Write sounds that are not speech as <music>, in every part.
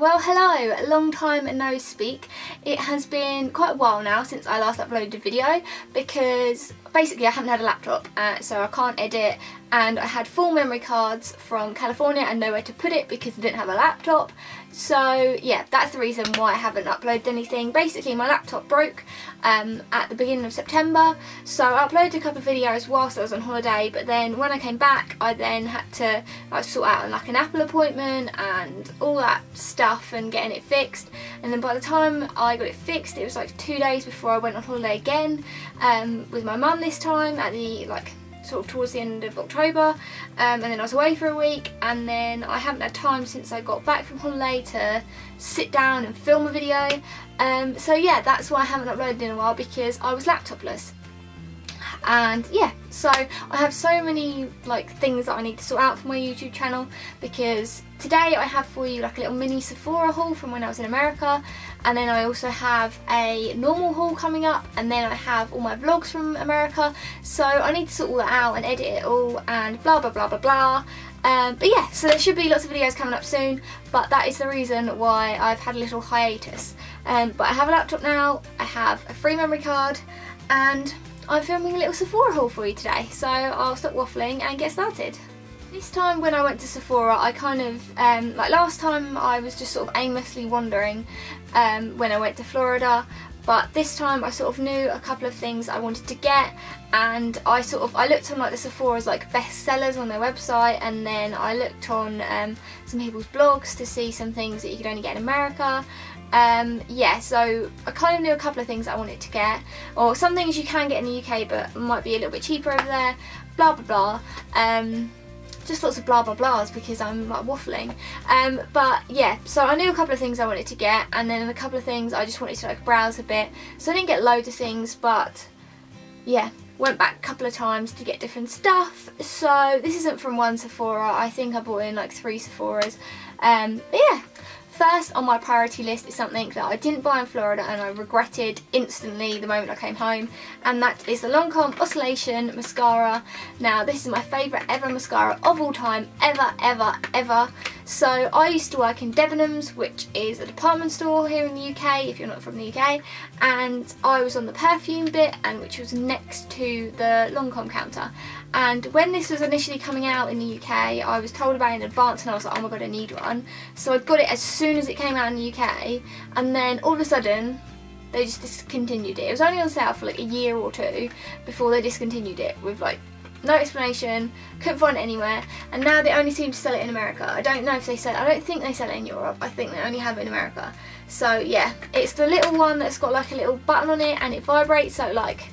Well hello, long time no speak. It has been quite a while now since I last uploaded a video because basically I haven't had a laptop uh, so I can't edit and I had full memory cards from California and nowhere to put it because I didn't have a laptop. So yeah that's the reason why I haven't uploaded anything. Basically my laptop broke um, at the beginning of September so I uploaded a couple of videos whilst I was on holiday but then when I came back I then had to like, sort out like an Apple appointment and all that stuff and getting it fixed. And then by the time I got it fixed it was like two days before I went on holiday again um, with my mum this time at the like sort of towards the end of October um, and then I was away for a week and then I haven't had time since I got back from holiday to sit down and film a video. Um, so yeah that's why I haven't uploaded in a while because I was laptopless. And yeah so I have so many like things that I need to sort out for my YouTube channel because today I have for you like a little mini Sephora haul from when I was in America and then I also have a normal haul coming up and then I have all my vlogs from America so I need to sort all that out and edit it all and blah blah blah blah blah um, but yeah, so there should be lots of videos coming up soon, but that is the reason why I've had a little hiatus. Um, but I have a laptop now, I have a free memory card, and I'm filming a little Sephora haul for you today, so I'll stop waffling and get started. This time when I went to Sephora, I kind of, um, like last time I was just sort of aimlessly wandering um, when I went to Florida, but this time I sort of knew a couple of things I wanted to get and I sort of I looked on like the Sephora's like best sellers on their website and then I looked on um, some people's blogs to see some things that you could only get in America um, yeah, so I kind of knew a couple of things I wanted to get, or some things you can get in the UK but might be a little bit cheaper over there, blah blah blah. Um, just lots of blah blah blahs because I'm like waffling. Um, but yeah, so I knew a couple of things I wanted to get, and then a couple of things I just wanted to like browse a bit. So I didn't get loads of things, but yeah, went back a couple of times to get different stuff. So this isn't from one Sephora. I think I bought in like three Sephoras. Um, yeah, First on my priority list is something that I didn't buy in Florida and I regretted instantly the moment I came home and that is the Lancome Oscillation Mascara. Now this is my favourite ever mascara of all time, ever, ever, ever. So I used to work in Debenhams, which is a department store here in the UK, if you're not from the UK, and I was on the perfume bit, and which was next to the Lancome counter. And when this was initially coming out in the UK, I was told about it in advance, and I was like, oh my god, I need one. So I got it as soon as it came out in the UK, and then all of a sudden, they just discontinued it. It was only on sale for like a year or two before they discontinued it with like no explanation, couldn't find it anywhere, and now they only seem to sell it in America. I don't know if they sell I don't think they sell it in Europe, I think they only have it in America. So yeah, it's the little one that's got like a little button on it and it vibrates so like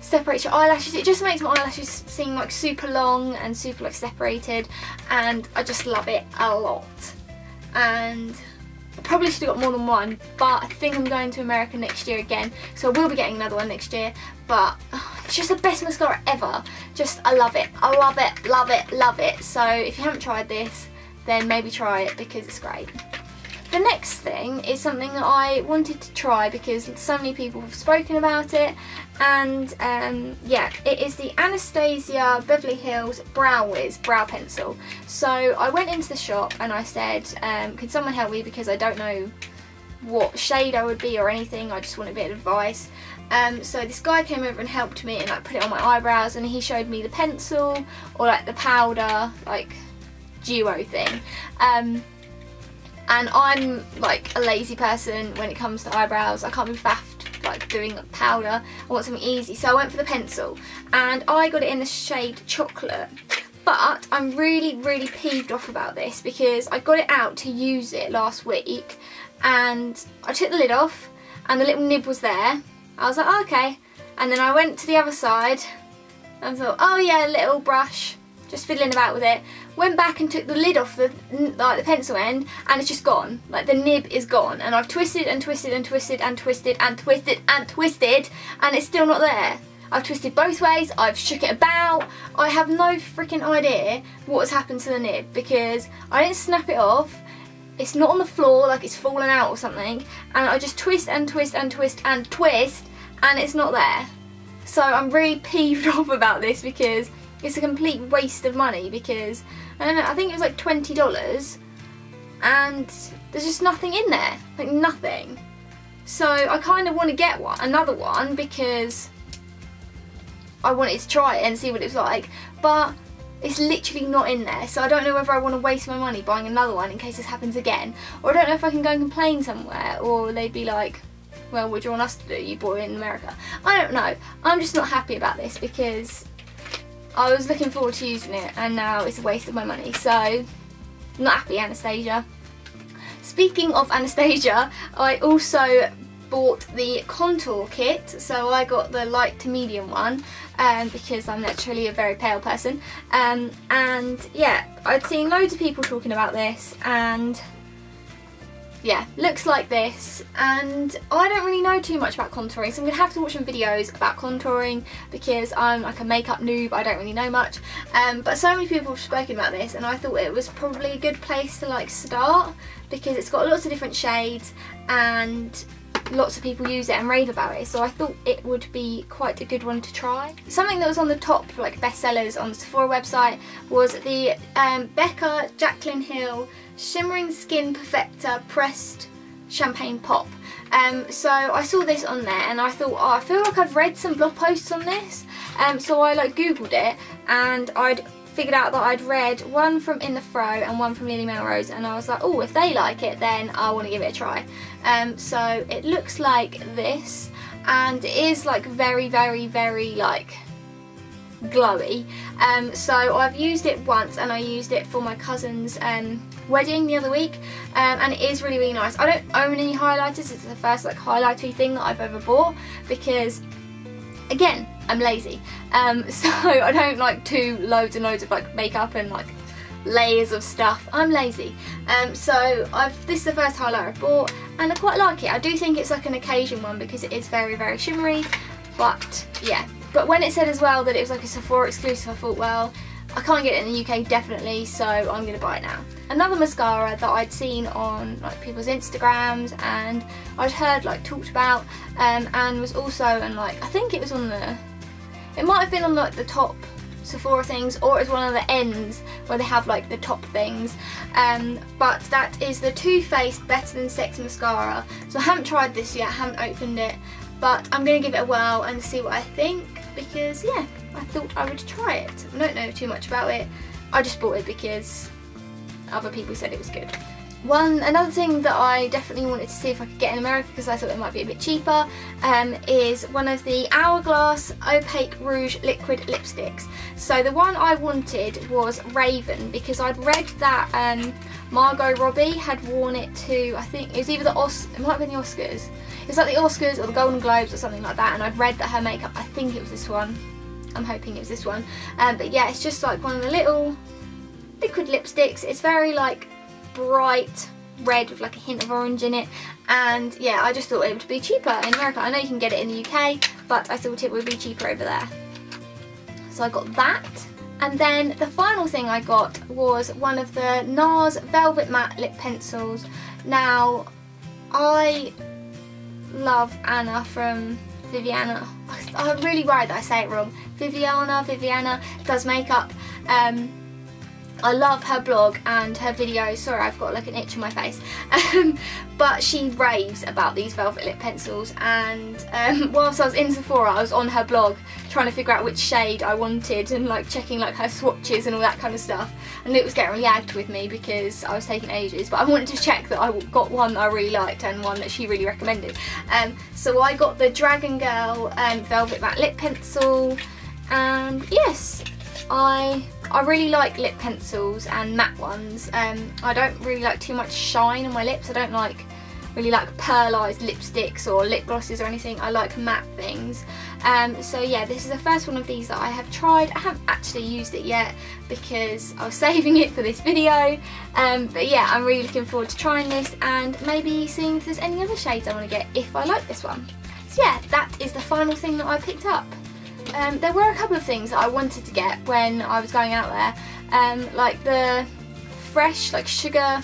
separates your eyelashes. It just makes my eyelashes seem like super long and super like separated and I just love it a lot. And I probably should have got more than one, but I think I'm going to America next year again, so I will be getting another one next year, but it's just the best mascara ever. Just, I love it. I love it, love it, love it. So if you haven't tried this, then maybe try it because it's great. The next thing is something that I wanted to try because so many people have spoken about it and um, yeah it is the Anastasia Beverly Hills Brow Wiz Brow Pencil. So I went into the shop and I said um, can someone help me because I don't know what shade I would be or anything I just want a bit of advice. Um, so this guy came over and helped me and like put it on my eyebrows and he showed me the pencil or like the powder like duo thing. Um, and I'm like a lazy person when it comes to eyebrows. I can't be faffed like doing powder. I want something easy. So I went for the pencil and I got it in the shade chocolate. But I'm really, really peeved off about this because I got it out to use it last week and I took the lid off and the little nib was there. I was like, oh, okay. And then I went to the other side and thought, oh yeah, little brush just fiddling about with it. Went back and took the lid off the like the pencil end and it's just gone. Like the nib is gone and I've twisted and twisted and twisted and twisted and twisted and twisted and it's still not there. I've twisted both ways, I've shook it about, I have no freaking idea what has happened to the nib because I didn't snap it off, it's not on the floor like it's fallen out or something and I just twist and twist and twist and twist and it's not there. So I'm really <laughs> peeved off about this because it's a complete waste of money because I don't know I think it was like $20 and there's just nothing in there, like nothing. So I kind of want to get one, another one because I wanted to try it and see what it was like, but it's literally not in there so I don't know whether I want to waste my money buying another one in case this happens again or I don't know if I can go and complain somewhere or they'd be like well what do you want us to do? You bought it in America. I don't know. I'm just not happy about this because I was looking forward to using it and now it's a waste of my money so not happy Anastasia. Speaking of Anastasia I also bought the contour kit so I got the light to medium one um, because I'm naturally a very pale person. Um, and yeah I'd seen loads of people talking about this and yeah looks like this. And I don't really know too much about contouring so I'm gonna have to watch some videos about contouring because I'm like a makeup noob I don't really know much. Um, but so many people have spoken about this and I thought it was probably a good place to like start because it's got lots of different shades and lots of people use it and rave about it so I thought it would be quite a good one to try. Something that was on the top like bestsellers on the Sephora website was the um, Becca Jaclyn Hill Shimmering Skin Perfector Pressed Champagne Pop. Um, so I saw this on there and I thought, oh, I feel like I've read some blog posts on this. Um, so I like googled it and I'd figured out that I'd read one from In the Frow and one from Lily Melrose and I was like, oh, if they like it, then I want to give it a try. Um, so it looks like this and it is like very, very, very like glowy. Um, so I've used it once and I used it for my cousin's um, wedding the other week um, and it is really, really nice. I don't own any highlighters. It's the first like highlighty thing that I've ever bought because again, I'm lazy. Um, <laughs> so I don't like do loads and loads of like makeup and like layers of stuff. I'm lazy. Um, so I've this is the first highlighter I've bought and I quite like it. I do think it's like an occasion one because it is very, very shimmery. But yeah. But when it said as well that it was like a Sephora exclusive, I thought, well, I can't get it in the UK definitely, so I'm going to buy it now. Another mascara that I'd seen on like people's Instagrams and I'd heard like talked about um, and was also and like I think it was on the it might have been on like the top Sephora things or it's one of the ends where they have like the top things um, but that is the Too Faced Better Than Sex Mascara so I haven't tried this yet, I haven't opened it but I'm going to give it a whirl and see what I think because yeah I thought I would try it. I don't know too much about it I just bought it because other people said it was good. One another thing that I definitely wanted to see if I could get in America because I thought it might be a bit cheaper um, is one of the Hourglass Opaque Rouge Liquid Lipsticks. So the one I wanted was Raven because I'd read that um, Margot Robbie had worn it to, I think it was either the Os it might have been the Oscars. It's like the Oscars or the Golden Globes or something like that and I'd read that her makeup, I think it was this one. I'm hoping it was this one. Um, but yeah, it's just like one of the little liquid lipsticks. It's very like bright red with like a hint of orange in it and yeah I just thought it would be cheaper in America. I know you can get it in the UK but I thought it would be cheaper over there. So I got that and then the final thing I got was one of the NARS Velvet Matte Lip Pencils. Now I love Anna from Vivianna. <laughs> I'm really worried that I say it wrong. Vivianna, Vivianna does makeup. Um, I love her blog and her videos. Sorry, I've got like an itch on my face. Um, but she raves about these velvet lip pencils and um, <laughs> whilst I was in Sephora I was on her blog trying to figure out which shade I wanted and like checking like her swatches and all that kind of stuff and it was getting really with me because I was taking ages but I wanted to check that I got one that I really liked and one that she really recommended. Um, so I got the Dragon Girl um, Velvet Matte Lip Pencil and yes I I really like lip pencils and matte ones. Um, I don't really like too much shine on my lips. I don't like really like pearlized lipsticks or lip glosses or anything. I like matte things. Um, so yeah, this is the first one of these that I have tried. I haven't actually used it yet because I was <laughs> saving it for this video. Um, but yeah, I'm really looking forward to trying this and maybe seeing if there's any other shades I want to get if I like this one. So yeah, that is the final thing that I picked up. Um, there were a couple of things that I wanted to get when I was going out there, um, like the fresh like sugar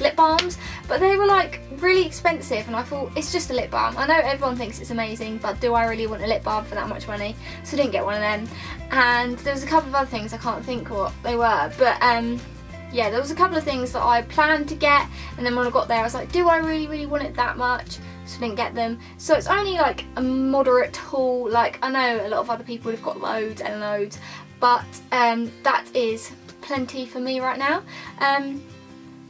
lip balms, but they were like really expensive and I thought it's just a lip balm. I know everyone thinks it's amazing, but do I really want a lip balm for that much money? So I didn't get one of them. And there was a couple of other things, I can't think what they were, but um, yeah, there was a couple of things that I planned to get and then when I got there I was like, do I really, really want it that much? So I didn't get them. So it's only like a moderate haul, like I know a lot of other people have got loads and loads, but um, that is plenty for me right now. Um,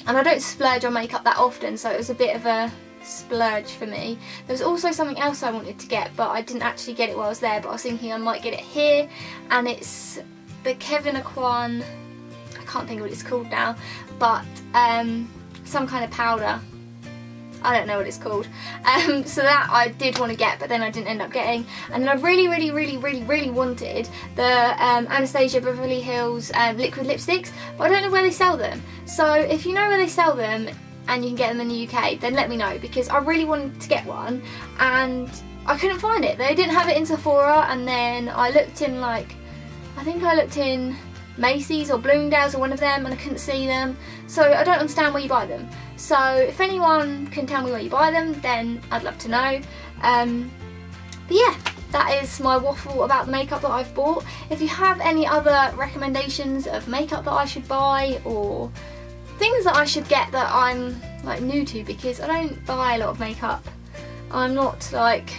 and I don't splurge on makeup that often, so it was a bit of a splurge for me. There was also something else I wanted to get, but I didn't actually get it while I was there, but I was thinking I might get it here, and it's the Kevyn I can't think of what it's called now, but um, some kind of powder. I don't know what it's called. Um, so that I did want to get, but then I didn't end up getting. And then I really, really, really, really, really wanted the um, Anastasia Beverly Hills um, liquid lipsticks, but I don't know where they sell them. So if you know where they sell them and you can get them in the UK, then let me know because I really wanted to get one and I couldn't find it. They didn't have it in Sephora and then I looked in like, I think I looked in Macy's or Bloomingdale's or one of them and I couldn't see them. So I don't understand where you buy them. So if anyone can tell me where you buy them, then I'd love to know. Um, but yeah, that is my waffle about the makeup that I've bought. If you have any other recommendations of makeup that I should buy or things that I should get that I'm like new to because I don't buy a lot of makeup. I'm not like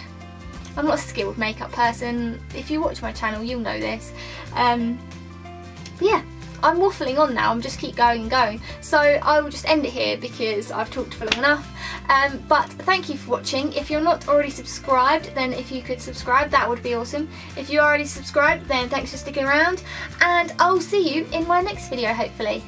I'm not a skilled makeup person. If you watch my channel, you'll know this. Um, yeah, I'm waffling on now, I'm just keep going and going. So I will just end it here because I've talked for long enough. Um, but thank you for watching. If you're not already subscribed, then if you could subscribe, that would be awesome. If you're already subscribed, then thanks for sticking around. And I'll see you in my next video, hopefully.